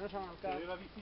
no som el cap.